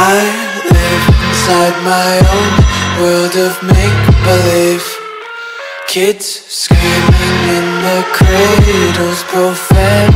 I live inside my own world of make-believe. Kids screaming in the cradles, profane